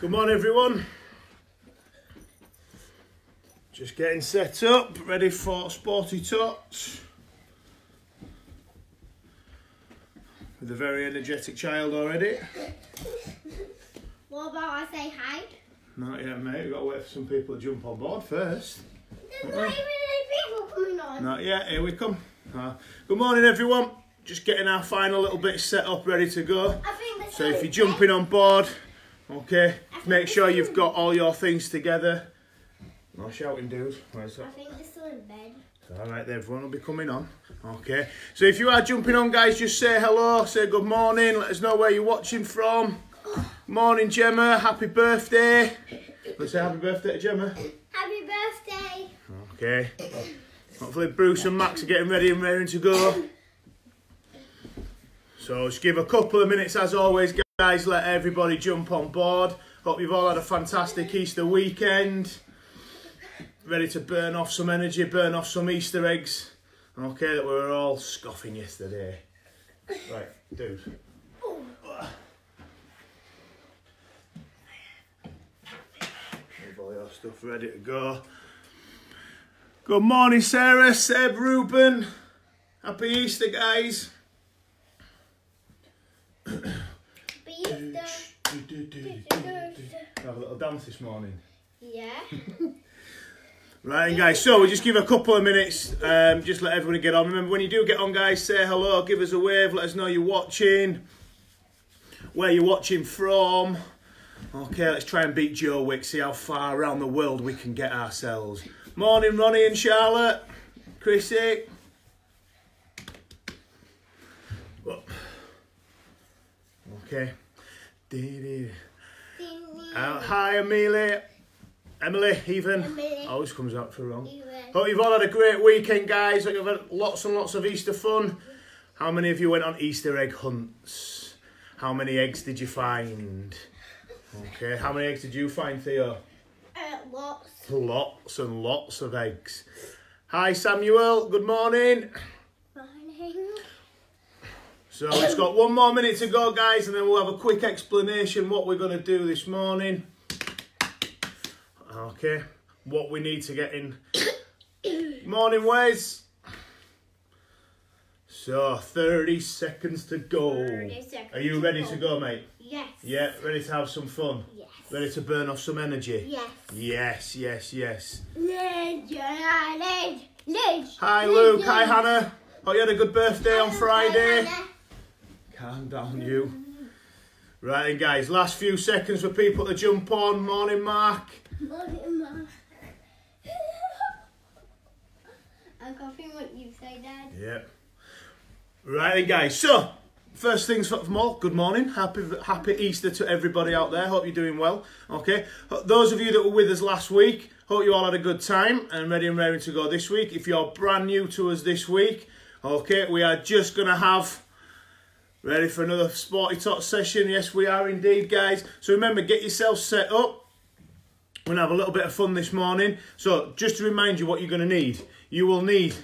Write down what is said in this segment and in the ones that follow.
Good morning, everyone. Just getting set up, ready for Sporty Tots. With a very energetic child already. What about I say hi? Not yet, mate. We've got to wait for some people to jump on board first. There's not even any people coming on. Not yet. Here we come. Uh, good morning, everyone. Just getting our final little bit set up, ready to go. I think So if you're jumping on board, okay, make sure you've got all your things together. No shouting, dude. Where's bed. I that? think this one in bed. All right, everyone will be coming on. Okay. So if you are jumping on, guys, just say hello, say good morning, let us know where you're watching from. Morning, Gemma. Happy birthday. Let's say happy birthday to Gemma. Happy birthday. Okay. Hopefully Bruce and Max are getting ready and raring to go. So just give a couple of minutes as always, guys. Guys, let everybody jump on board. Hope you've all had a fantastic Easter weekend. Ready to burn off some energy, burn off some Easter eggs. Okay, that we were all scoffing yesterday. Right, dude. Have all your stuff ready to go. Good morning, Sarah, Seb, Ruben. Happy Easter, guys. Be Easter. Have a little dance this morning. Yeah. Right, guys, so we'll just give a couple of minutes, um, just let everyone get on. Remember, when you do get on, guys, say hello, give us a wave, let us know you're watching, where you're watching from. Okay, let's try and beat Joe Wicks, see how far around the world we can get ourselves. Morning, Ronnie and Charlotte. Chrissy. Okay. Uh, hi, Amelia. Emily, even. Emily. Always comes out for wrong. Uh, Hope you've all had a great weekend, guys. Hope you've had lots and lots of Easter fun. How many of you went on Easter egg hunts? How many eggs did you find? Okay, how many eggs did you find, Theo? uh, lots. Lots and lots of eggs. Hi, Samuel. Good. Morning. So it's got one more minute to go, guys, and then we'll have a quick explanation what we're going to do this morning. Okay, what we need to get in. Morning, Wes. So 30 seconds to go. 30 seconds Are you to ready go. to go, mate? Yes. Yeah, ready to have some fun? Yes. Ready to burn off some energy? Yes. Yes, yes, yes. Lid, lid, lid. Hi, Luke. Hi, Hannah. Hope you had a good birthday on Hi, Friday. Hannah. Calm down, you. Right, guys, last few seconds for people to jump on. Morning, Mark. Morning, Mark. I'm copying what you say, Dad. Yep. Right, then, guys. So, first things from all, good morning. Happy Happy Easter to everybody out there. Hope you're doing well. Okay. Those of you that were with us last week, hope you all had a good time and ready and raring to go this week. If you're brand new to us this week, okay, we are just going to have Ready for another Sporty Tot session? Yes, we are indeed, guys. So remember, get yourself set up. We're going to have a little bit of fun this morning. So just to remind you what you're going to need. You will need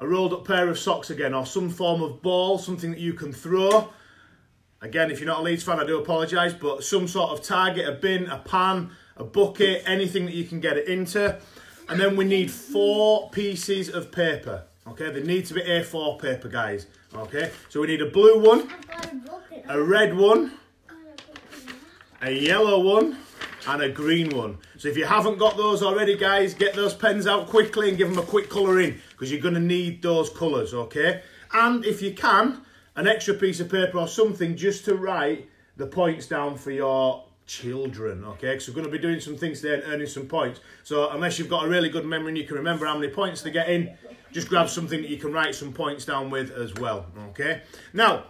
a rolled up pair of socks again or some form of ball, something that you can throw. Again, if you're not a Leeds fan, I do apologise, but some sort of target, a bin, a pan, a bucket, anything that you can get it into. And then we need four pieces of paper. Okay, they need to be A4 paper, guys. Okay, so we need a blue one, a book in a red one, a a yellow one, and a green one. So if you haven't got those already, guys, get those pens out quickly and give them a quick colour in because you're going to need those colours, okay? And if you can, an extra piece of paper or something just to write the points down for your children, okay? Because we're going to be doing some things today and earning some points. So unless you've got a really good memory and you can remember how many points to get in, just grab something that you can write some points down with as well, okay? Now,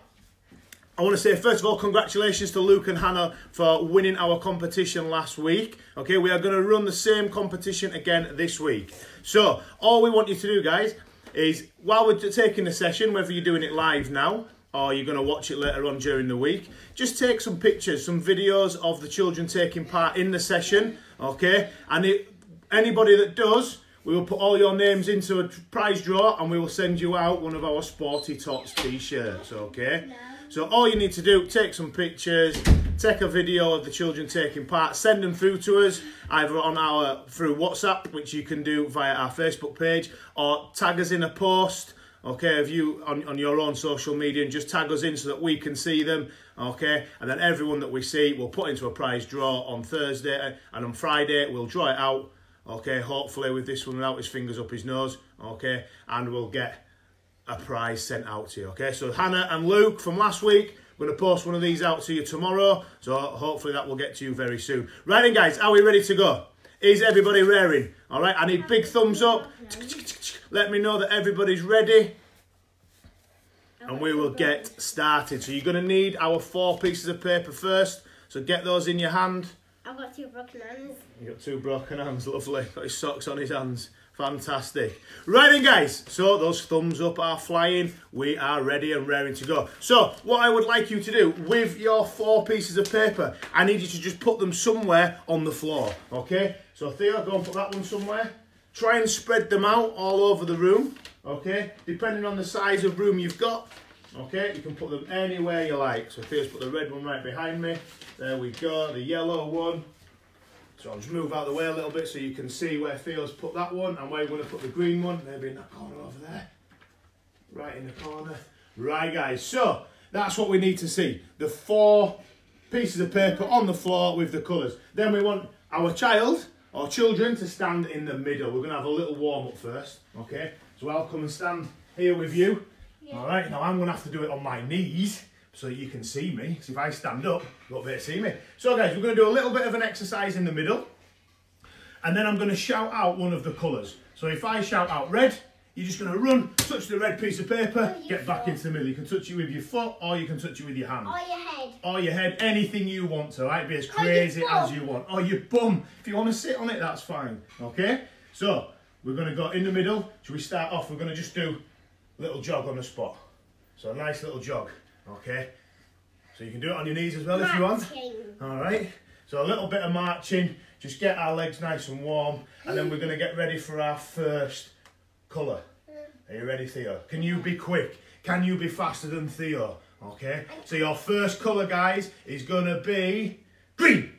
I want to say, first of all, congratulations to Luke and Hannah for winning our competition last week. Okay, we are going to run the same competition again this week. So, all we want you to do, guys, is while we're taking the session, whether you're doing it live now or you're going to watch it later on during the week, just take some pictures, some videos of the children taking part in the session. Okay, and it, anybody that does, we will put all your names into a prize draw and we will send you out one of our Sporty Tots t-shirts, okay? So all you need to do, take some pictures, take a video of the children taking part, send them through to us, either on our through WhatsApp, which you can do via our Facebook page, or tag us in a post. Okay, of you on, on your own social media and just tag us in so that we can see them. Okay, and then everyone that we see we'll put into a prize draw on Thursday uh, and on Friday we'll draw it out. Okay, hopefully with this one without his fingers up his nose. Okay, and we'll get a prize sent out to you. Okay, so Hannah and Luke from last week, we're going to post one of these out to you tomorrow. So hopefully that will get to you very soon. Right then, guys, are we ready to go? Is everybody raring? All right, I need big thumbs up. Let me know that everybody's ready. And we will get started. So you're going to need our four pieces of paper first. So get those in your hand. I've got two broken hands. You got two broken hands, lovely. Got his socks on his hands. Fantastic. Right then, guys. So those thumbs up are flying. We are ready and raring to go. So what I would like you to do with your four pieces of paper, I need you to just put them somewhere on the floor. Okay? So Theo, go and put that one somewhere. Try and spread them out all over the room. Okay? Depending on the size of room you've got. Okay, you can put them anywhere you like. So Theo's put the red one right behind me. There we go, the yellow one. So I'll just move out of the way a little bit so you can see where Theo's put that one and where we're going to put the green one. Maybe in that corner over there. Right in the corner. Right guys, so that's what we need to see. The four pieces of paper on the floor with the colours. Then we want our child or children to stand in the middle. We're going to have a little warm up first. Okay, so I'll come and stand here with you. Yeah. All right, now I'm going to have to do it on my knees so you can see me. So if I stand up, you'll be able to see me. So guys, we're going to do a little bit of an exercise in the middle. And then I'm going to shout out one of the colours. So if I shout out red, you're just going to run, touch the red piece of paper, get back foot. into the middle. You can touch it with your foot or you can touch it with your hand. Or your head. Or your head, anything you want to, right? Be as crazy as you want. Or your bum. If you want to sit on it, that's fine. Okay? So, we're going to go in the middle. Should we start off? We're going to just do a little jog on the spot. So, a nice little jog. Okay? So, you can do it on your knees as well if you want. All right. So a little bit of marching, just get our legs nice and warm, and then we're going to get ready for our first colour. Are you ready, Theo? Can you be quick? Can you be faster than Theo? Okay. So your first colour, guys, is going to be green.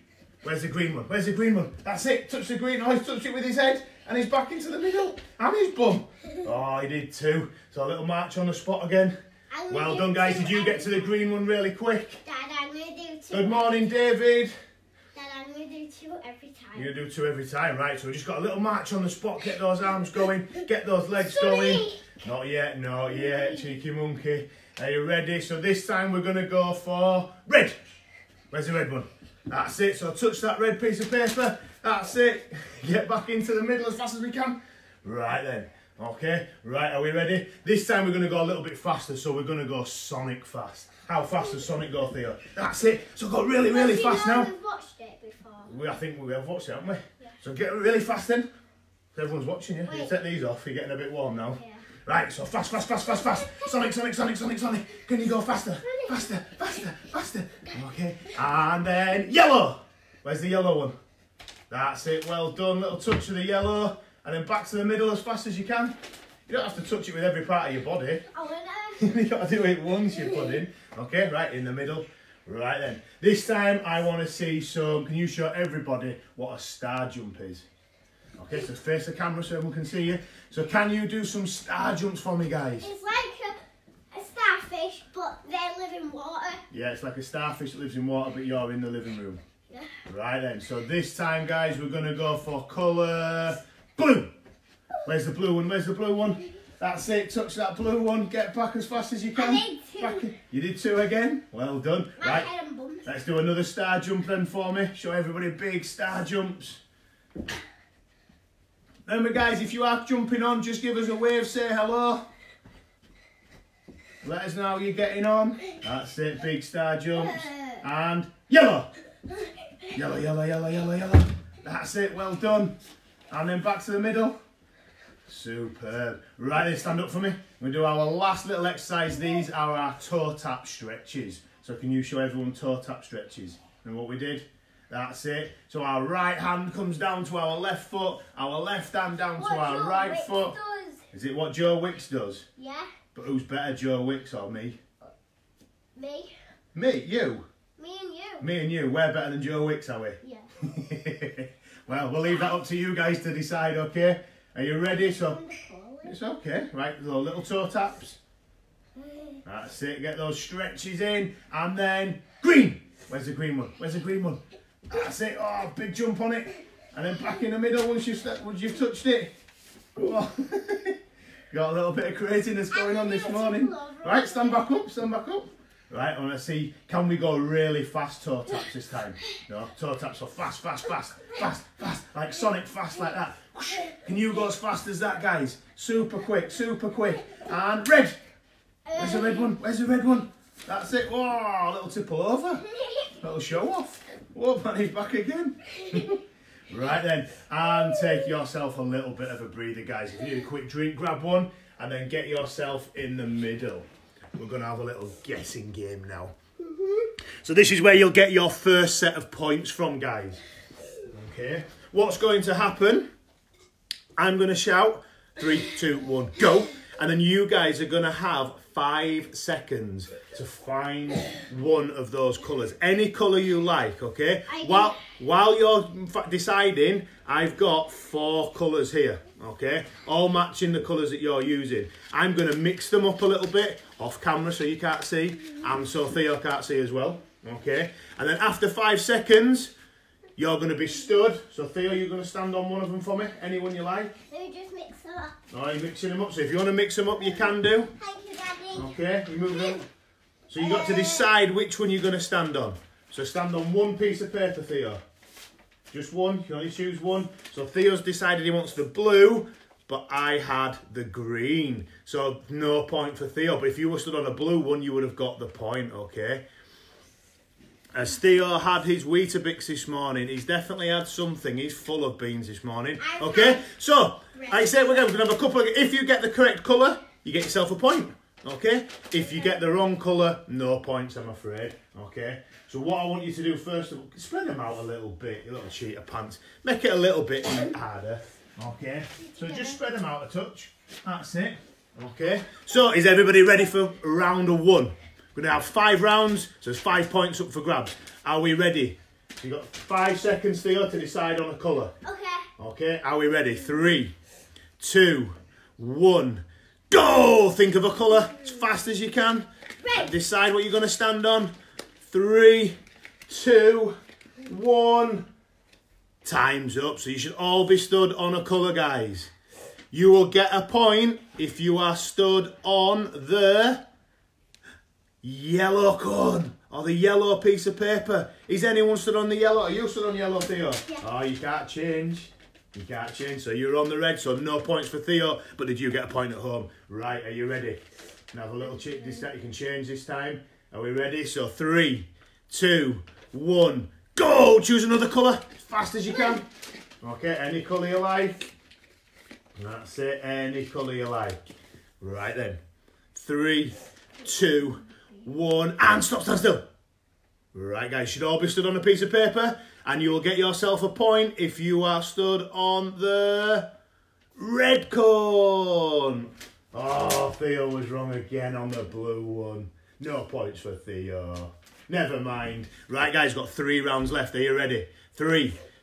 Where's the green one? Where's the green one? That's it. Touch the green. Oh, he's touched it with his head, and he's back into the middle, and his bum. Oh, he did too. So a little march on the spot again. Well done, guys. Did you get to the green one really quick? Dad, I'm gonna do two. Good morning, David. Dad, I'm gonna do two every time. You're gonna do two every time, right? So we just got a little march on the spot, get those arms going, get those legs going. Not yet, not yet, cheeky monkey. Are you ready? So this time we're gonna go for red. Where's the red one? That's it. So touch that red piece of paper. That's it. Get back into the middle as fast as we can. Right then. Okay. Right, are we ready? This time we're gonna go a little bit faster, so we're gonna go Sonic fast. How fast does Sonic go, Theo? That's it. So go really, really you fast now. We've watched it before. We, I think we have watched it, haven't we? Yeah. So get really fast then. Everyone's watching you. You take these off. You're getting a bit warm now. Yeah. Right, so fast, fast, fast, fast, fast. Sonic, Sonic, Sonic, Sonic, Sonic. Can you go faster? Faster, faster, faster. Okay. And then yellow. Where's the yellow one? That's it. Well done. Little touch of the yellow. And then back to the middle as fast as you can. You don't have to touch it with every part of your body. I wanna. You got to do it once you put in. Okay, right in the middle. Right then. This time I want to see some. Can you show everybody what a star jump is? Okay, so face the camera so everyone can see you. So can you do some star jumps for me, guys? It's like a, a starfish, but they live in water. Yeah, it's like a starfish that lives in water, but you're in the living room. Yeah. Right then. So this time, guys, we're gonna go for colour blue. Where's the blue one? Where's the blue one? That's it. Touch that blue one. Get back as fast as you can. I did two. Back You did two again. Well done. My Right. Let's do another star jump then for me. Show everybody big star jumps. Remember, guys, if you are jumping on, just give us a wave, say hello. Let us know how you're getting on. That's it, big star jumps. And yellow. Yellow, yellow, yellow, yellow, yellow. That's it, well done. And then back to the middle. Superb. Right then, stand up for me. We do our last little exercise. These are our toe tap stretches. So can you show everyone toe tap stretches? And what we did? That's it. So our right hand comes down to our left foot, our left hand down What to our Joe right Wicks foot. Does. Is it what Joe Wicks does? Yeah. But who's better, Joe Wicks or me? Me. Me, you. Me and you. Me and you, we're better than Joe Wicks, are we? Yeah. well, we'll leave that up to you guys to decide, okay? Are you ready? So, it's okay, right? Those little toe taps. That's it, get those stretches in, and then green. Where's the green one? Where's the green one? That's it. Oh, big jump on it, and then back in the middle once you've once you've touched it. Oh. Got a little bit of craziness going on this morning. Right, stand back up, stand back up. Right, I want to see, can we go really fast toe taps this time? No, toe taps so fast, fast, fast, fast, fast, like Sonic fast like that. Can you go as fast as that, guys? Super quick, super quick. And red. Where's the red one? Where's the red one? That's it. Oh, a little tip over. Little show off. Whoa, and he's back again. right then, and take yourself a little bit of a breather, guys. If you need a quick drink, grab one, and then get yourself in the middle. We're going to have a little guessing game now. So this is where you'll get your first set of points from, guys. Okay. What's going to happen? I'm going to shout three, two, one, go. And then you guys are going to have five seconds to find one of those colours. Any colour you like, okay? While, while you're deciding, I've got four colours here, okay? All matching the colours that you're using. I'm going to mix them up a little bit off camera so you can't see, and so Theo can't see as well, okay? And then after five seconds, you're going to be stood. So Theo, you're going to stand on one of them for me. Anyone you like. Let me just mix them up. Oh, you're mixing them up. So if you want to mix them up, you can do. Thank you, Daddy. Okay, you move them. So you got to decide which one you're going to stand on. So stand on one piece of paper, Theo. Just one. You can only choose one. So Theo's decided he wants the blue, but I had the green. So no point for Theo. But if you were stood on a blue one, you would have got the point. Okay. As Theo had his Weetabix this morning, he's definitely had something. He's full of beans this morning. Okay, so. I say we're going to have a couple. Of, if you get the correct colour, you get yourself a point. Okay. If you get the wrong colour, no points. I'm afraid. Okay. So what I want you to do first of all, spread them out a little bit. You little cheater pants. Make it a little bit harder. Okay. So just spread them out a touch. That's it. Okay. So is everybody ready for round one? We're going to have five rounds, so there's five points up for grabs. Are we ready? So you've got five seconds, Theo, to decide on a colour. Okay. Okay, are we ready? Three, two, one, go! Think of a colour as fast as you can. Red. Decide what you're going to stand on. Three, two, one. Time's up. So you should all be stood on a colour, guys. You will get a point if you are stood on the yellow cone or oh, the yellow piece of paper. Is anyone stood on the yellow? Are you stood on yellow, Theo? Yeah. Oh, you can't change. You can't change. So you're on the red, so no points for Theo. But did you get a point at home? Right, are you ready? Now have a little check this that you can change this time. Are we ready? So three, two, one, go! Choose another colour as fast as you can. Okay, any colour you like. That's it, any colour you like. Right then. Three, two, one, and stop, stand still. Right, guys, should all be stood on a piece of paper, and you will get yourself a point if you are stood on the red cone. Oh, Theo was wrong again on the blue one. No points for Theo. Never mind. Right, guys, got three rounds left. Are you ready? Three,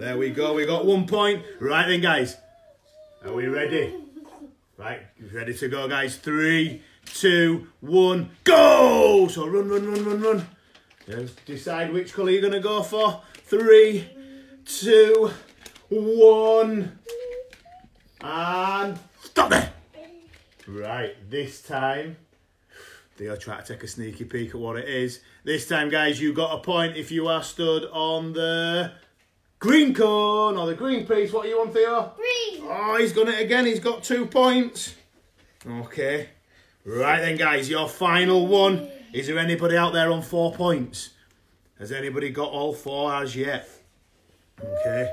There we go. We got one point. Right then, guys. Are we ready? Right, ready to go, guys. Three, two, one, go! So run, run, run, run, run. Just decide which colour you're gonna go for. Three, two, one, and stop there. Right, this time they'll try to take a sneaky peek at what it is. This time, guys, you got a point if you are stood on the green cone or the green piece. What are you on, Theo? Green. Oh, he's done it again. He's got two points. Okay. Right then, guys, your final one. Is there anybody out there on four points? Has anybody got all four as yet? Okay.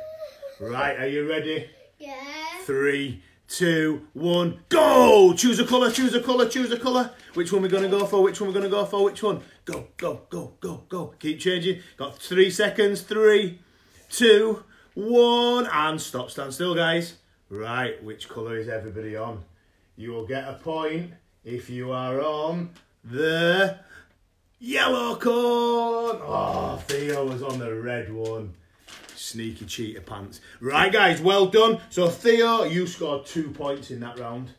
Right, are you ready? Yeah. Three, two, one, go! Choose a colour, choose a colour, choose a colour. Which one we're going to go for? Which one we're going to go for? Which one? Go, go, go, go, go. Keep changing. Got three seconds. Three, two, one, and stop. Stand still, guys. Right, which colour is everybody on? You will get a point if you are on the yellow corn. Oh, Theo was on the red one. Sneaky cheater pants. Right, guys, well done. So, Theo, you scored two points in that round.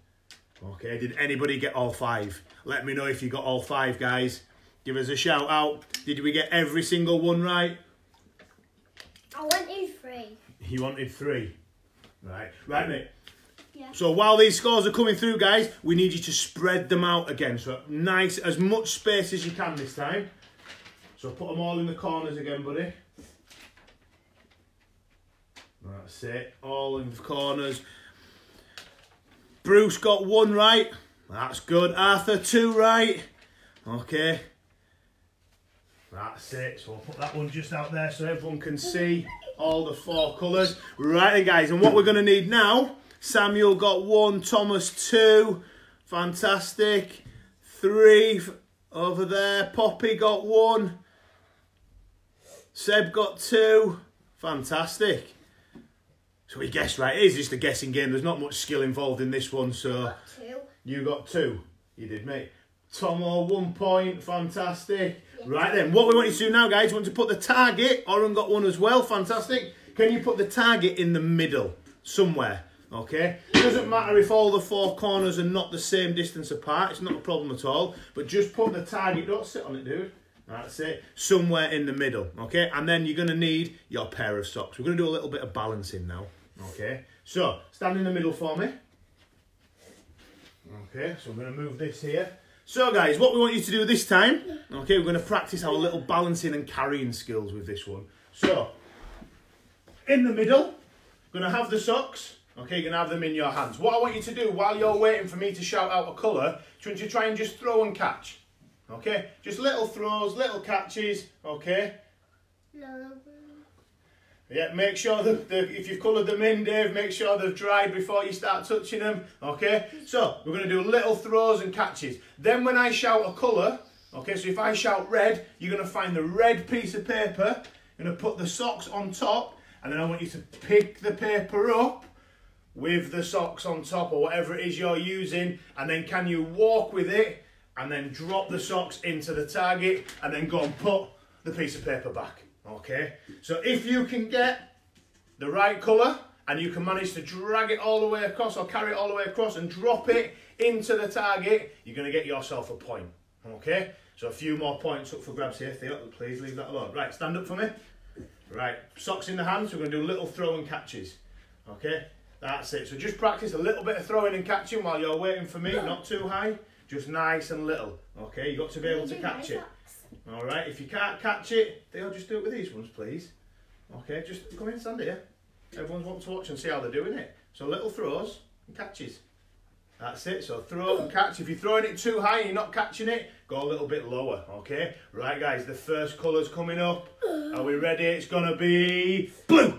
Okay, did anybody get all five? Let me know if you got all five, guys. Give us a shout out. Did we get every single one right? I wanted three. He wanted three. Right, right, mate. Yeah. So while these scores are coming through, guys, we need you to spread them out again. So nice, as much space as you can this time. So put them all in the corners again, buddy. That's it, all in the corners. Bruce got one right. That's good. Arthur, two right. Okay. That's it. So I'll put that one just out there so everyone can see all the four colours. Right then, guys, and what we're going to need now, Samuel got one, Thomas two. Fantastic. Three over there. Poppy got one. Seb got two. Fantastic. So we guessed right. It is just a guessing game. There's not much skill involved in this one, so... Two. You got two. You did, mate. Tomo, one point. Fantastic. Right then, what we want you to do now, guys, we want to put the target. Oren got one as well. Fantastic. Can you put the target in the middle? Somewhere. Okay? It doesn't matter if all the four corners are not the same distance apart. It's not a problem at all. But just put the target. Don't sit on it, dude. That's it. Somewhere in the middle. Okay? And then you're going to need your pair of socks. We're going to do a little bit of balancing now. Okay? So, stand in the middle for me. Okay, so I'm to move this here. So guys, what we want you to do this time, okay, we're going to practice our little balancing and carrying skills with this one. So, in the middle, going to have the socks, okay, you're going to have them in your hands. What I want you to do while you're waiting for me to shout out a colour, is I want you to try and just throw and catch. Okay, just little throws, little catches, okay. Yeah, make sure that the, if you've coloured them in, Dave, make sure they've dried before you start touching them. Okay, so we're going to do little throws and catches. Then when I shout a colour, okay, so if I shout red, you're going to find the red piece of paper, you're going to put the socks on top, and then I want you to pick the paper up with the socks on top or whatever it is you're using, and then can you walk with it and then drop the socks into the target and then go and put the piece of paper back. Okay, so if you can get the right colour and you can manage to drag it all the way across or carry it all the way across and drop it into the target, you're going to get yourself a point. Okay, so a few more points up for grabs here. Theo, please leave that alone. Right, stand up for me. Right, socks in the hands, we're going to do little throw and catches. Okay, that's it. So just practice a little bit of throwing and catching while you're waiting for me, not too high, just nice and little. Okay, you've got to be able to catch it. All right, if you can't catch it, they'll just do it with these ones, please. Okay, just come in, stand here. Everyone's wanting to watch and see how they're doing it. So little throws and catches. That's it. So throw and catch. If you're throwing it too high and you're not catching it, go a little bit lower. Okay. Right, guys. The first colour's coming up. Are we ready? It's gonna be blue.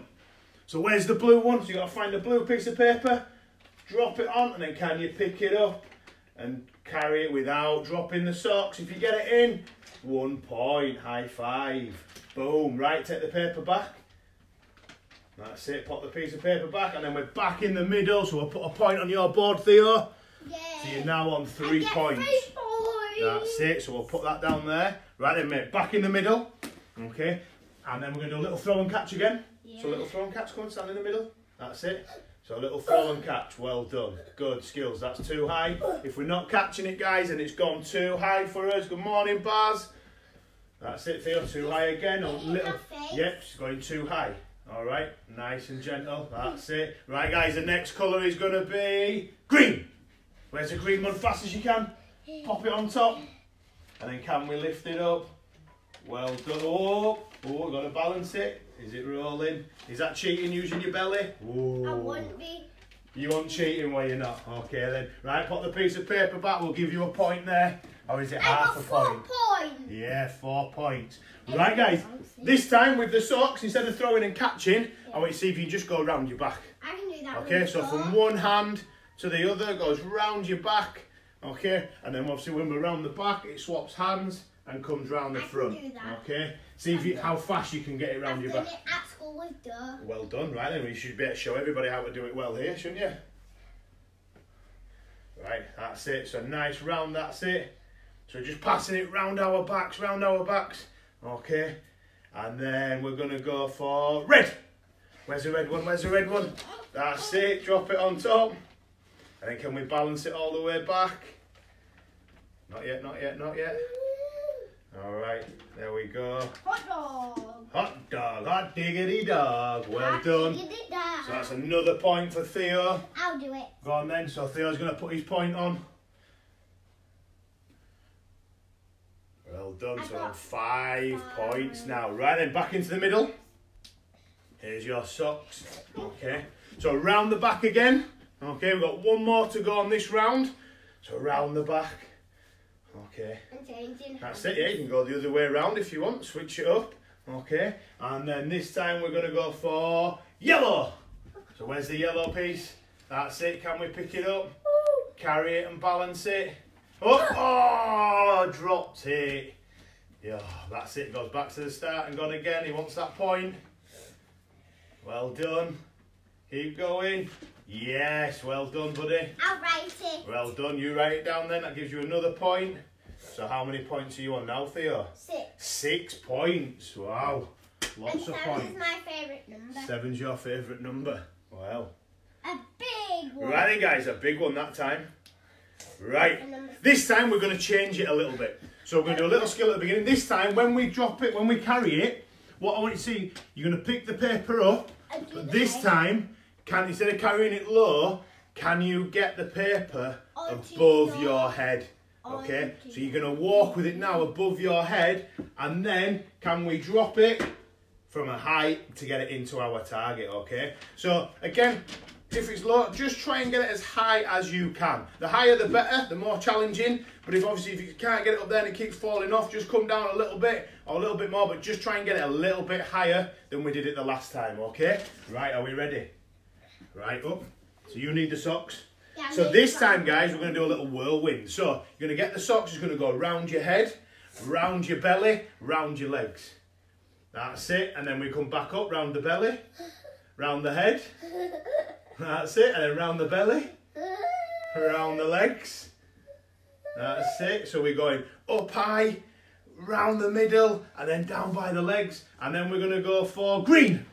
So where's the blue one? So you got to find the blue piece of paper, drop it on, and then can you pick it up and carry it without dropping the socks? If you get it in, one point. High five. Boom. Right. Take the paper back. That's it, pop the piece of paper back, and then we're back in the middle, so we'll put a point on your board, Theo. Yeah. So you're now on three points. Three points. That's it, so we'll put that down there. Right then, mate, back in the middle. Okay, and then we're going to do a little throw and catch again. Yeah. So a little throw and catch, come and stand in the middle. That's it. So a little throw and catch, well done. Good skills, that's too high. If we're not catching it, guys, and it's gone too high for us, good morning, Baz. That's it, Theo, too high again. A little, yep, she's going too high. All right, nice and gentle. That's it. Right, guys, the next colour is going to be green. Where's the green one? Fast as you can. Pop it on top. And then can we lift it up? Well done. Oh, oh, we've got to balance it. Is it rolling? Is that cheating using your belly? I Ooh. wouldn't be. You want cheating where you're not? Okay then. Right, put the piece of paper back. We'll give you a point there. Or is it I half got a four point? point. Yeah, four points. Right, guys. This time with the socks, instead of throwing and catching, I want you to see if you can just go around your back. I can do that. Okay, so from one hand to the other goes round your back. Okay, and then obviously when we're round the back, it swaps hands and comes round the I front. Okay, see if you, how fast you can get it round I've your back. at school with Duh. Well done, right then. We should be able to show everybody how to do it well here, shouldn't you? Right, that's it. So nice round, that's it. So just passing it round our backs, round our backs. Okay, and then we're gonna go for red. Where's the red one? Where's the red one? That's it. Drop it on top. And then can we balance it all the way back? Not yet, not yet, not yet. All right, there we go. Hot dog. Hot dog, hot diggity dog. Well Hot done. diggity dog. So that's another point for Theo. I'll do it. Go on then. So Theo's going to put his point on. Well done. I So got five five. points now. Right then, back into the middle. Here's your socks. Okay. So round the back again. Okay, we've got one more to go on this round. So round the back. Okay. And changing. That's it, yeah, you can go the other way around if you want, switch it up, okay? And then this time we're going to go for yellow. So where's the yellow piece? That's it, can we pick it up? Carry it and balance it. Oh, oh dropped it. Yeah, that's it, goes back to the start and gone again. He wants that point. Well done. Keep going. Yes, well done, buddy. I'll write it. Well done, you write it down then, that gives you another point. So how many points are you on now, Theo? Six. Six points, wow. And Lots of seven is points. my favourite number. Seven's your favourite number. Wow. A big one. Right then guys, a big one that time. Right, this time we're going to change it a little bit. So we're going to do a little skill at the beginning. This time, when we drop it, when we carry it, what I want you to see, you're going to pick the paper up, but this time, can instead of carrying it low, can you get the paper above your head? Okay, so you're going to walk with it now above your head, and then can we drop it from a height to get it into our target? Okay, so again, if it's low, just try and get it as high as you can. The higher the better, the more challenging. But if obviously if you can't get it up there and it keeps falling off, just come down a little bit or a little bit more, but just try and get it a little bit higher than we did it the last time, okay? Right, are we ready? Right, up. So you need the socks. So this time, guys, we're going to do a little whirlwind. So you're going to get the socks, it's going to go round your head, round your belly, round your legs. That's it. And then we come back up, round the belly, round the head. That's it. And then round the belly, round the legs. That's it. So we're going up high, round the middle, and then down by the legs. And then we're going to go for green.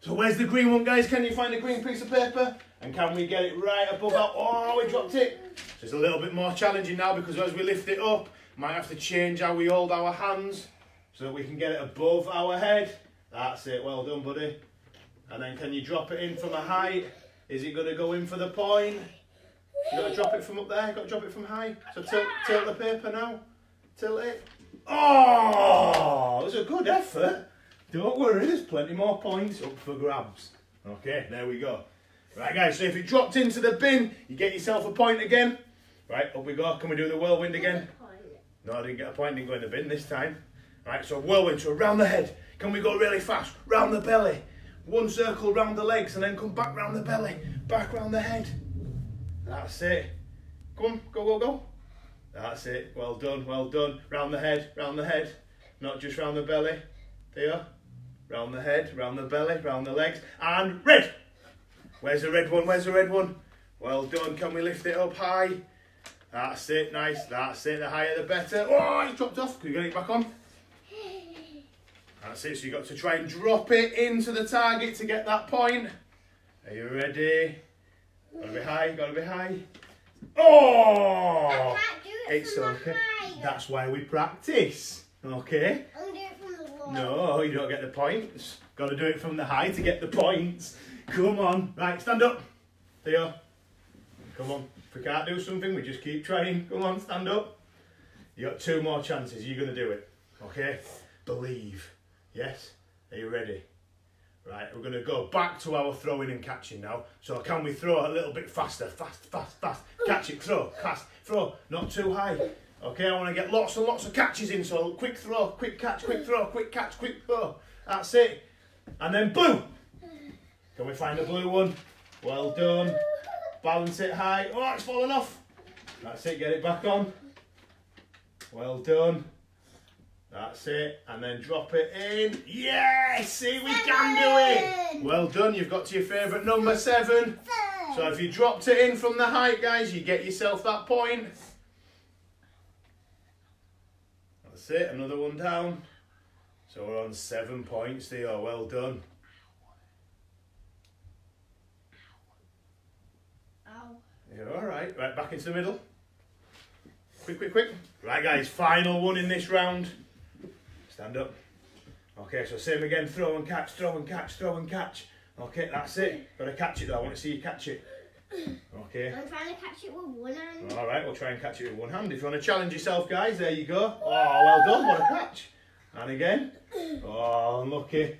So where's the green one, guys? Can you find a green piece of paper? And can we get it right above our... Oh, we dropped it. So it's a little bit more challenging now because as we lift it up, might have to change how we hold our hands so that we can get it above our head. That's it. Well done, buddy. And then can you drop it in from a height? Is it going to go in for the point? You got to drop it from up there. You got to drop it from high. So tilt, tilt the paper now. Tilt it. Oh, it was a good effort. Don't worry, there's plenty more points up for grabs. Okay, there we go. Right, guys, so if it dropped into the bin, you get yourself a point again. Right, up we go. Can we do the whirlwind again? No, I didn't get a point, didn't go in the bin this time. Right, so whirlwind, so round the head. Can we go really fast? Round the belly. One circle round the legs and then come back round the belly. Back round the head. That's it. Come go, go, go. That's it. Well done, well done. Round the head, round the head. Not just round the belly. There. Round the head, round the belly, round the legs. And red. Where's the red one? Where's the red one? Well done. Can we lift it up high? That's it. Nice. That's it. The higher the better. Oh, it's dropped off. Can you get it back on? That's it. So you've got to try and drop it into the target to get that point. Are you ready? Gotta be high. Gotta be high. Oh! I can't do it It's from okay. high. That's why we practice. Okay? I'm gonna it from the low. No, you don't get the points. Got to do it from the high to get the points. Come on. Right, stand up. Theo. Come on. If we can't do something, we just keep trying. Come on, stand up. You got two more chances. You're going to do it. Okay? Believe. Yes? Are you ready? Right, we're going to go back to our throwing and catching now. So can we throw a little bit faster? Fast, fast, fast. Catch it, throw, cast, throw. Not too high. Okay, I want to get lots and lots of catches in. So quick throw, quick catch, quick throw, quick catch, quick throw. That's it. And then blue. Can we find the blue one? Well done. Balance it high. Oh, it's fallen off. That's it. Get it back on. Well done. That's it. And then drop it in. Yes! See, we can do it. Well done. You've got to your favourite number seven. So if you dropped it in from the height, guys, you get yourself that point. That's it. Another one down. So we're on seven points, Theo. Well done. You're all right. Right, back into the middle. Quick, quick, quick. Right, guys, final one in this round. Stand up. Okay, so same again. Throw and catch, throw and catch, throw and catch. Okay, that's it. Got to catch it though. I want to see you catch it. Okay. I'm trying to catch it with one hand. All right, we'll try and catch it with one hand. If you want to challenge yourself, guys, there you go. Oh, well done. What a catch. And again. Oh, unlucky.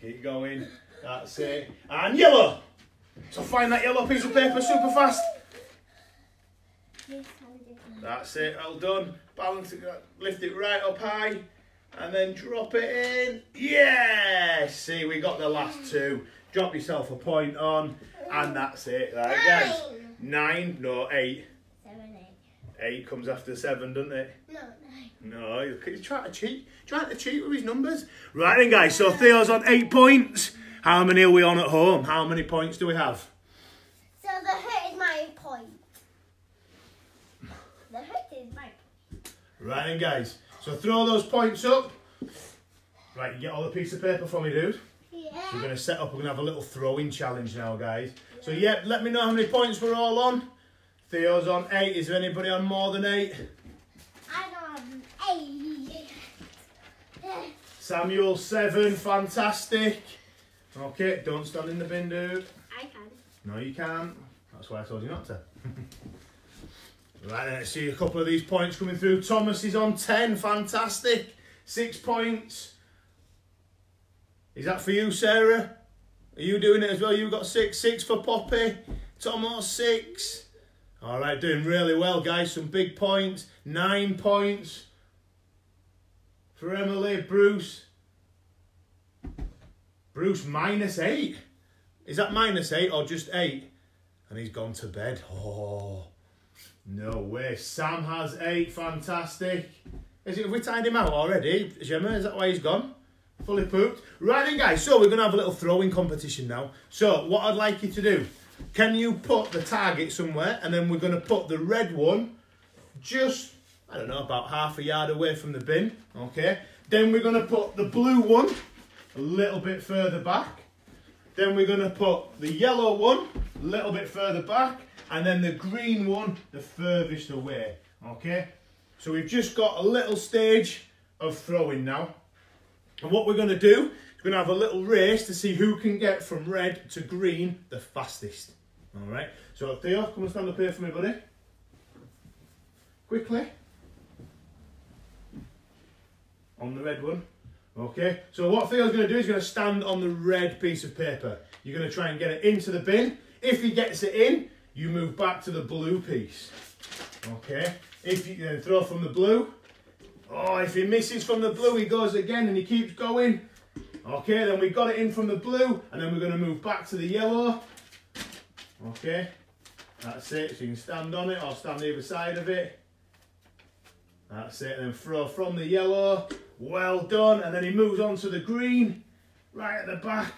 Keep going. That's it. And yellow. So find that yellow piece of paper super fast. Yes, That's it, all done. Balance it, lift it right up high, and then drop it in. Yes! See, we got the last two. Drop yourself a point on, and that's it. Right, guys. Nine, no, eight. Seven, eight. Eight comes after seven, doesn't it? No, nine. No, he's trying to cheat. Trying to cheat with his numbers. Right then, guys, so Theo's on eight points. How many are we on at home? How many points do we have? So the hurt is my point. The hurt is my point. Right then, guys. So throw those points up. Right, you get all the piece of paper for me, dude. Yeah. We're going to set up, we're going to have a little throwing challenge now, guys. So, yep, let me know how many points we're all on. Theo's on eight. Is there anybody on more than eight? I don't have eight. Samuel, seven. Fantastic. Okay, don't stand in the bin, dude. I can. No, you can't. That's why I told you not to. right, let's see a couple of these points coming through. Thomas is on 10. Fantastic. Six points. Is that for you, Sarah? Are you doing it as well? You've got six. Six for Poppy. Thomas, six. All right, doing really well, guys. Some big points. Nine points for Emily. Bruce. Bruce, minus eight. Is that minus eight or just eight? And he's gone to bed. Oh, no way. Sam has eight. Fantastic. Is it, have we tied him out already, Gemma? Is that why he's gone? Fully pooped. Right then, guys. So we're going to have a little throwing competition now. So what I'd like you to do, can you put the target somewhere and then we're going to put the red one just, I don't know, about half a yard away from the bin. Okay. Then we're going to put the blue one a little bit further back. Then we're going to put the yellow one a little bit further back. And then the green one the furthest away. Okay? So we've just got a little stage of throwing now. And what we're going to do is going to have a little race to see who can get from red to green the fastest. All right? So Theo, come and stand up here for me, buddy. Quickly. On the red one. Okay, so what Theo's going to do is going to stand on the red piece of paper. You're going to try and get it into the bin. If he gets it in, you move back to the blue piece. Okay, if you then throw from the blue. Oh, if he misses from the blue, he goes again and he keeps going. Okay, then we got it in from the blue, and then we're going to move back to the yellow. Okay, that's it. So you can stand on it or stand either side of it. That's it, and then throw from the yellow. Well done. And then he moves on to the green, right at the back.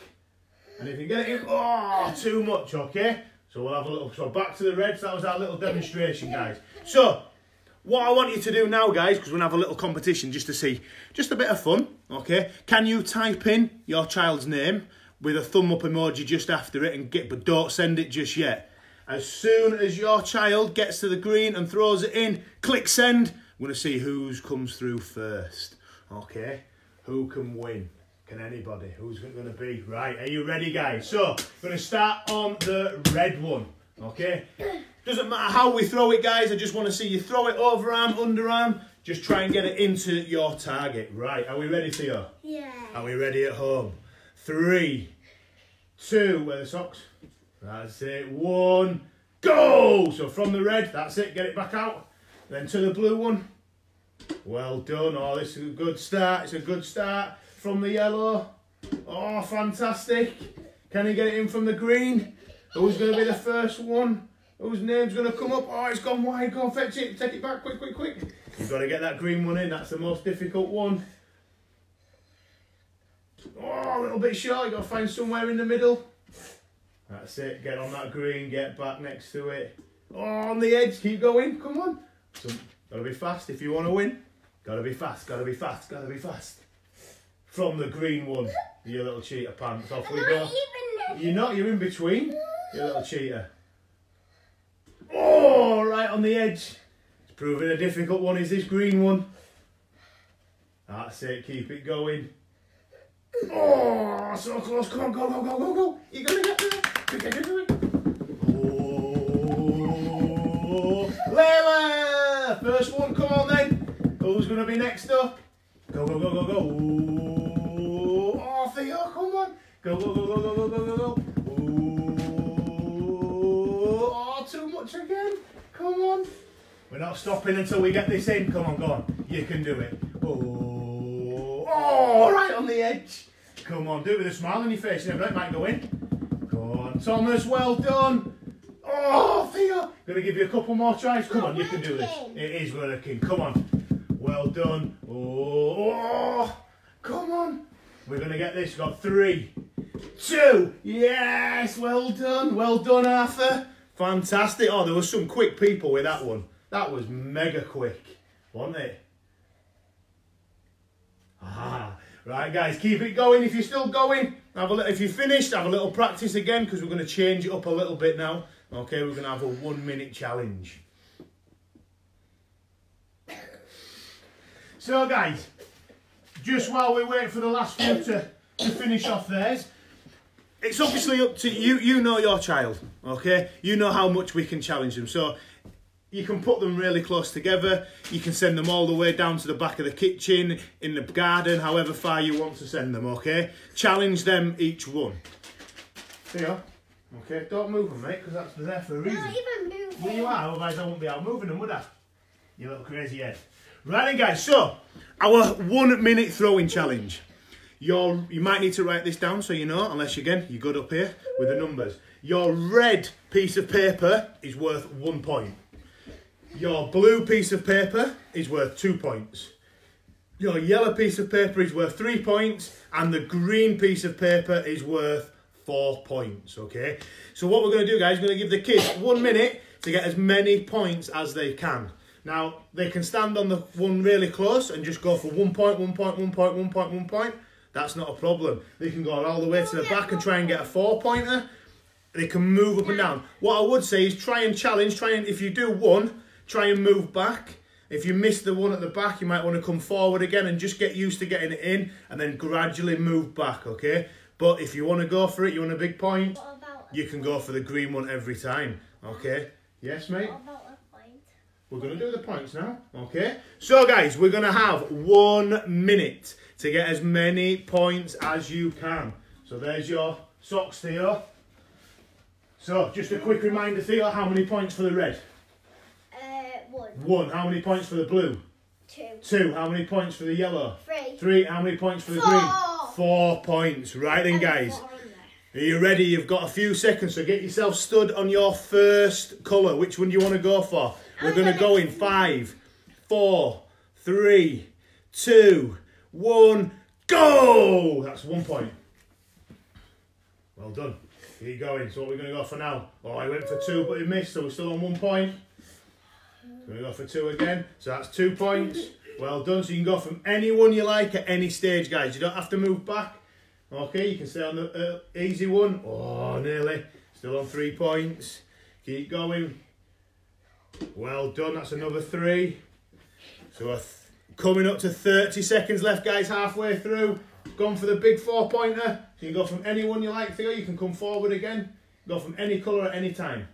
And if you get it in, oh, too much, okay? So we'll have a little, so back to the reds. That was our little demonstration, guys. So, what I want you to do now, guys, because we're going to have a little competition just to see, just a bit of fun, okay? Can you type in your child's name with a thumb up emoji just after it and get, but don't send it just yet. As soon as your child gets to the green and throws it in, click send. We're going to see who's comes through first. Okay, who can win? Can anybody? Who's it going to be? Right, are you ready, guys? So, we're going to start on the red one. Okay, doesn't matter how we throw it, guys. I just want to see you throw it overarm, underarm. Just try and get it into your target. Right, are we ready, Theo? Yeah. Are we ready at home? Three, two, where the socks? That's it. One, go! So from the red, that's it. Get it back out. Then to the blue one. Well done. Oh, this is a good start. It's a good start from the yellow. Oh, fantastic. Can he get it in from the green? Who's going to be the first one? Whose name's going to come up? Oh, it's gone wide. Go fetch it. Take it back. Quick, quick, quick. You've got to get that green one in. That's the most difficult one. Oh, a little bit short. You've got to find somewhere in the middle. That's it. Get on that green. Get back next to it. Oh, on the edge. Keep going. Come on. Some, gotta be fast if you want to win. Gotta be fast. Gotta be fast. Gotta be fast. From the green one. You little cheater pants. Off we I'm go. not even You're not. You're in between. You little cheater. Oh, right on the edge. It's proving a difficult one. Is this green one? That's it. Keep it going. Oh, so close. Come on, go, go, go, go, go. You're to get there. Who's going to be next up? Go, go, go, go, go. Ooh. Oh, Theo, come on. Go, go, go, go, go, go, go, go, go. Ooh. Oh, too much again. Come on. We're not stopping until we get this in. Come on, go on. You can do it. Oh, oh right on the edge. Come on, do it with a smile on your face. Never it might go in. Go on, Thomas. Well done. Oh, Theo. Gonna give you a couple more tries. Come on, you can do this. It is working. Come on. Well done. Oh, come on. We're gonna get this. We've got three, two. Yes, well done. Well done, Arthur. Fantastic. Oh, there was some quick people with that one. That was mega quick, wasn't it? Ah, right, guys, keep it going. If you're still going, have a li- if you finished, have a little practice again because we're going to change it up a little bit now. Okay, we're going to have a one-minute challenge. So, guys, just while we wait for the last few to, to finish off theirs, it's obviously up to you. You know your child, okay? You know how much we can challenge them. So you can put them really close together. You can send them all the way down to the back of the kitchen, in the garden, however far you want to send them, okay? Challenge them each one. There you are. Okay, don't move them, mate, because that's there for a reason. not even moving. Well, you are, otherwise I won't be out moving them, would I? You little crazy head. Right guys, so our one minute throwing challenge. Your, you might need to write this down so you know, unless again, you're good up here with the numbers. Your red piece of paper is worth one point. Your blue piece of paper is worth two points. Your yellow piece of paper is worth three points, and the green piece of paper is worth four points. Okay. So what we're going to do, guys, we're going to give the kids one minute to get as many points as they can. Now they can stand on the one really close and just go for one point, one point, one point, one point, one point. That's not a problem. They can go all the way to the back and try and get a four pointer. They can move up and down. What I would say is try and challenge. Try and if you do one, try and move back. If you miss the one at the back, you might want to come forward again and just get used to getting it in and then gradually move back, okay? But if you want to go for it, you want a big point, you can go for the green one every time, okay? Yes, mate? what about a point? We're going to do the points now, okay? So, guys, we're going to have one minute to get as many points as you can. So, there's your socks, Theo. So, just a quick reminder, Theo, how many points for the red? Uh, one, One. How many points for the blue? two, Two. How many points for the yellow? three. Three. How many points for the Four. green? Four points. Right then, guys. four on there. Are you ready? You've got a few seconds, so get yourself stood on your first colour. Which one do you want to go for? We're going to go in five, four, three, two, one, go! That's one point. Well done. Keep going. So what we're going to go for now? Oh, I went for two, but he missed, so we're still on one point. Going to go for two again. So that's two points. Well done. So you can go from anyone you like at any stage, guys. You don't have to move back. Okay, you can stay on the uh, easy one. Oh, nearly. Still on three points. Keep going. Well done. That's another three. So coming up to 30 seconds left, guys, halfway through. Gone for the big four pointer. You can go from anyone you like, Theo. You can come forward again. Go from any colour at any time.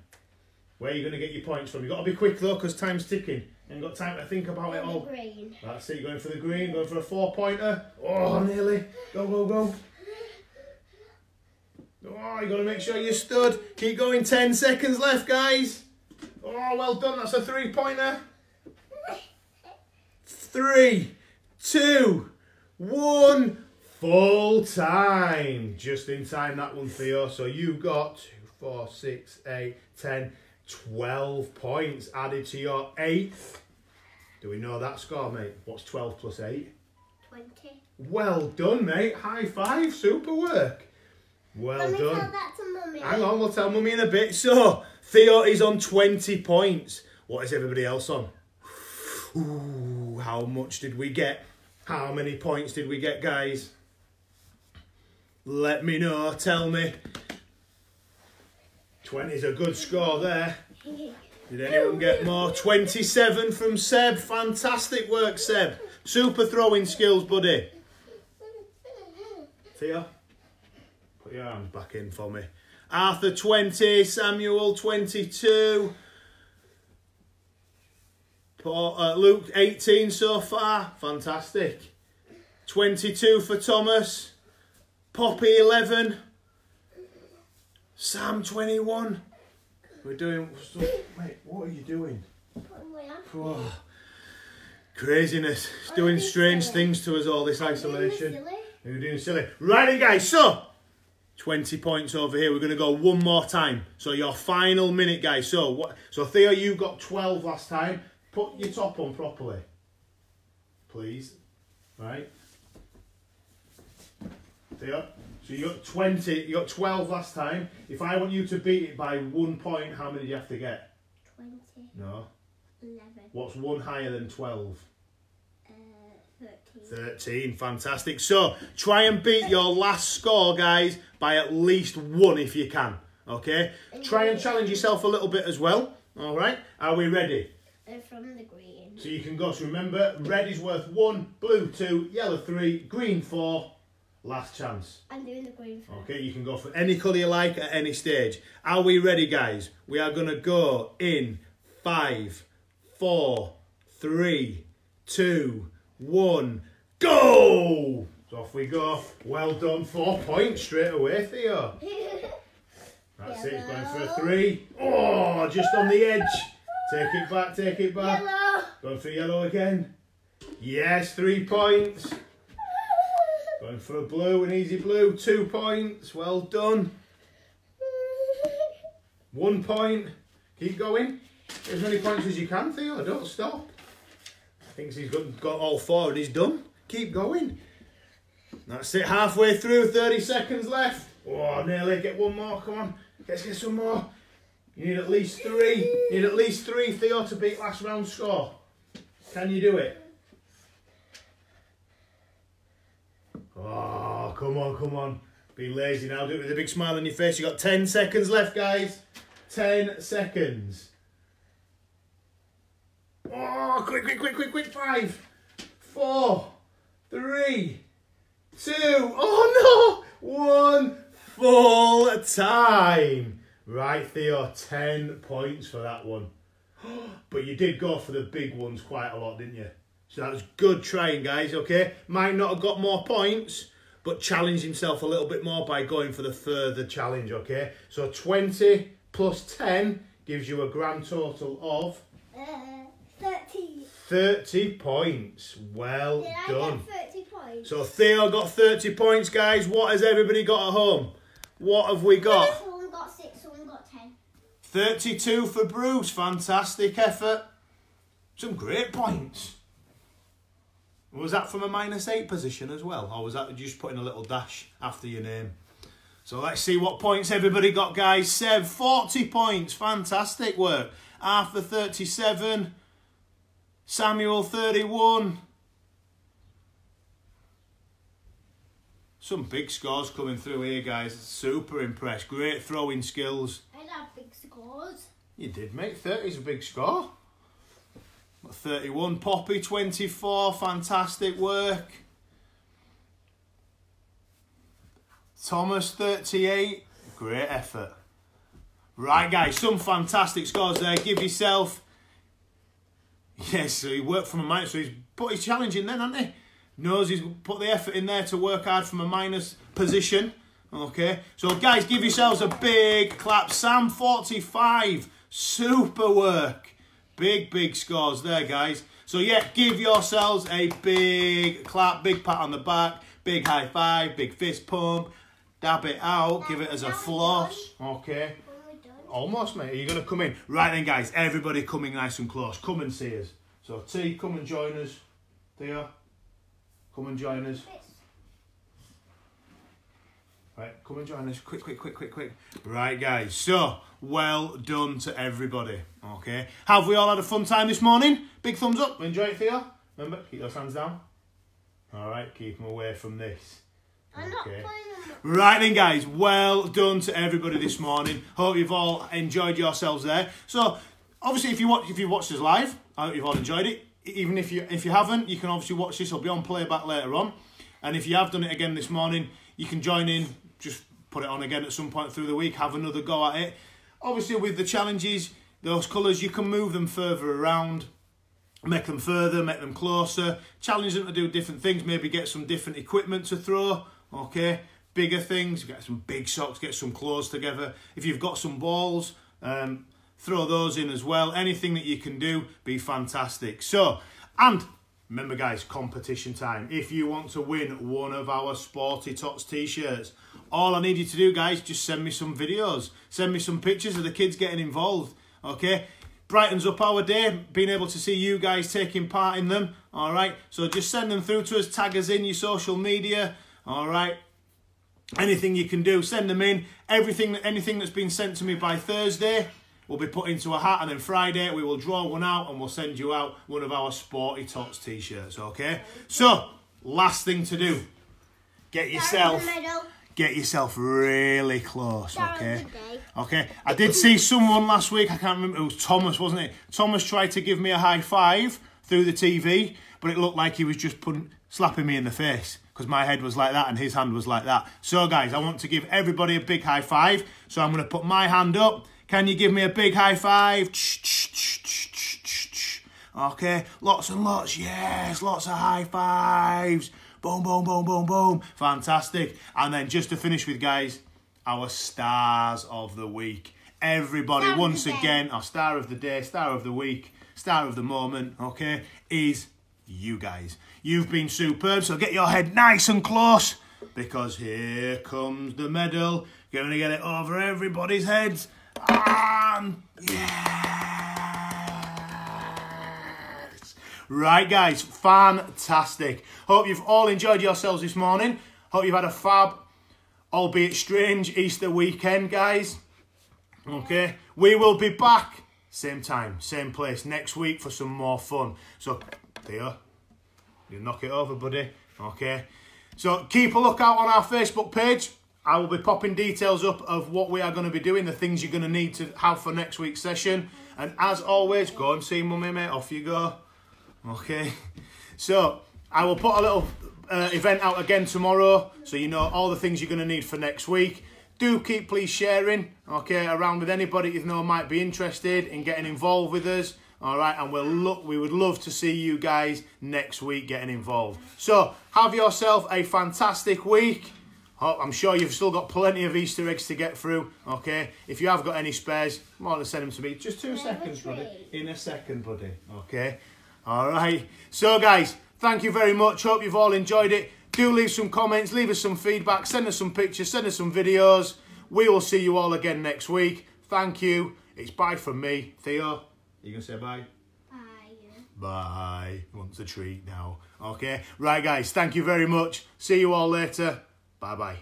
Where are you going to get your points from? You've got to be quick though, because time's ticking. You ain't got time to think about it And all. green. That's it, going for the green, going for a four pointer. Oh, nearly. Go, go, go. Oh, you got to make sure you stood. Keep going, 10 seconds left, guys. Oh, well done, that's a three pointer. three, two, one. Full time. Just in time that one, Theo. So you've got two, four, six, eight, ten, twelve points added to your eighth. Do we know that score, mate? What's 12 plus 8? 20. Well done, mate. High five. Super work. Well Let done. tell that to mummy. Hang on, we'll tell mummy in a bit. So, Theo is on 20 points. What is everybody else on? Ooh, how much did we get? How many points did we get, guys? Let me know, tell me. 20 is a good score there. Did anyone get more? 27 from Seb. Fantastic work, Seb. Super throwing skills, buddy. Theo, your arms back in for me. Arthur 20, Samuel 22, Paul, uh, Luke 18 so far. Fantastic. 22 for Thomas. Poppy 11. Sam 21. We're doing. Wait, what are you doing? Oh, craziness. It's doing strange things to us all this isolation. You're doing silly. Righty, guys. So, 20 points over here. We're going to go one more time. So, your final minute, guys. So, what? So, Theo, you got 12 last time. Put your top on properly. Please. Right. Theo. So, you got 20. You got 12 last time. If I want you to beat it by one point, how many do you have to get? 20. No. 11. What's one higher than 12? Uh, 13. 13, fantastic. So try and beat your last score, guys, by at least one if you can. Okay? Try and challenge yourself a little bit as well. All right? Are we ready? Uh, from the green. So you can go. So remember, red is worth one, blue two, yellow three, green four. Last chance. I'm doing the green first. Okay, you can go for any colour you like at any stage. Are we ready, guys? We are going to go in five, four, three, two, one, go! So off we go. Well done. Four points straight away, Theo. That's it. He's going for a three. Oh, just on the edge. Take it back, take it back. Yellow. Going for yellow again. Yes, three points. Going for a blue, an easy blue. Two points. Well done. One point. Keep going. Get as many points as you can, Theo. Don't stop. Thinks he's got, got all four and he's done. Keep going. That's it. Halfway through. 30 seconds left. Oh, nearly. Get one more. Come on. Let's get some more. You need at least three. You need at least three, Theo, to beat last round score. Can you do it? Oh, come on, come on. Be lazy now. Do it with a big smile on your face. You've got 10 seconds left, guys. 10 seconds. Oh, quick, quick, quick, quick, quick. Five, four, three, two. Oh, no. One. Full time. Right, Theo. 10 points for that one. But you did go for the big ones quite a lot, didn't you? So that was good trying, guys, okay? Might not have got more points, but challenged himself a little bit more by going for the further challenge, okay? So 20 plus 10 gives you a grand total of 30. 30 points. Well Did I done. get 30 points? So Theo got 30 points, guys. What has everybody got at home? What have we got? Someone got 6, someone got 10. 32 for Bruce. Fantastic effort. Some great points. Was that from a minus eight position as well? Or was that just putting a little dash after your name? So let's see what points everybody got, guys. Seb, 40 points. Fantastic work. Arthur, 37. Samuel, 31. Some big scores coming through here, guys. Super impressed. Great throwing skills. I have big scores. You did, mate. 30 is a big score. 31. Poppy, 24. Fantastic work. Thomas, 38. Great effort. Right, guys, some fantastic scores there. Give yourself. Yes, so he worked from a minus, so he's put his challenge in then, hasn't he? Knows he's put the effort in there to work hard from a minus position. Okay, so guys, give yourselves a big clap. Sam, 45. Super work. Big, big scores there, guys. So yeah, give yourselves a big clap, big pat on the back, big high five, big fist pump. Dab it out, give it as a floss. Okay. Almost, mate. Are you going to come in? Right then, guys. Everybody coming nice and close. Come and see us. So, T, come and join us. Theo, come and join us. Right, come and join us. Quick, quick, quick, quick, quick. Right, guys. So, well done to everybody. Okay. Have we all had a fun time this morning? Big thumbs up. Enjoy it, Theo. Remember, keep those hands down. All right, keep them away from this. I'm not Okay. Right then, guys. Well done to everybody this morning. Hope you've all enjoyed yourselves there. So, obviously, if you watch, if you watched us live, I hope you've all enjoyed it. Even if you if you haven't, you can obviously watch this. It'll be on playback later on. And if you have done it again this morning, you can join in. Just put it on again at some point through the week. Have another go at it. Obviously, with the challenges, those colours, you can move them further around make them further, make them closer, challenge them to do different things, maybe get some different equipment to throw, okay? Bigger things, get some big socks, get some clothes together. If you've got some balls, um, throw those in as well. Anything that you can do, be fantastic. So, and remember guys, competition time. If you want to win one of our Sporty Tots t-shirts, all I need you to do guys, just send me some videos. Send me some pictures of the kids getting involved, okay? brightens up our day, being able to see you guys taking part in them. All right, so just send them through to us, tag us in your social media. All right, anything you can do, send them in. Everything, that anything that's been sent to me by Thursday will be put into a hat, and then Friday we will draw one out and we'll send you out one of our Sporty Tots t-shirts. Okay, so last thing to do, get yourself in the middle. get yourself really close, okay? Okay, I did see someone last week, I can't remember, it was Thomas, wasn't it? Thomas tried to give me a high five through the TV, but it looked like he was just putting, slapping me in the face because my head was like that and his hand was like that. So, guys, I want to give everybody a big high five. So, I'm going to put my hand up. Can you give me a big high five? Okay, lots and lots, yes, lots of high fives. Boom, boom, boom, boom, boom. Fantastic. And then just to finish with, guys, our stars of the week. Everybody, Star once again, our star of the day, star of the week, star of the moment, okay, is you guys. You've been superb, so get your head nice and close because here comes the medal. Going to get it over everybody's heads. And yes! Right, guys, fantastic. Hope you've all enjoyed yourselves this morning. Hope you've had a fab, albeit strange, Easter weekend, guys. Okay, we will be back same time, same place next week for some more fun. So, Theo, you knock it over, buddy. Okay, so keep a lookout on our Facebook page. I will be popping details up of what we are going to be doing, the things you're going to need to have for next week's session. And as always, go and see mummy, mate. Off you go. Okay, so I will put a little uh, event out again tomorrow, so you know all the things you're going to need for next week. Do keep please sharing, okay, around with anybody you know might be interested in getting involved with us. All right, and we'll look. We would love to see you guys next week getting involved. So have yourself a fantastic week. I'm sure you've still got plenty of Easter eggs to get through. Okay, if you have got any spares, more than send them to me. Just two seconds, buddy. In a second, buddy. Okay. All right. So, guys, thank you very much. Hope you've all enjoyed it. Do leave some comments, leave us some feedback, send us some pictures, send us some videos. We will see you all again next week. Thank you. It's bye from me. Theo, you gonna say bye? Bye. Bye. Wants a treat now. Okay. Right, guys. Thank you very much. See you all later. Bye bye.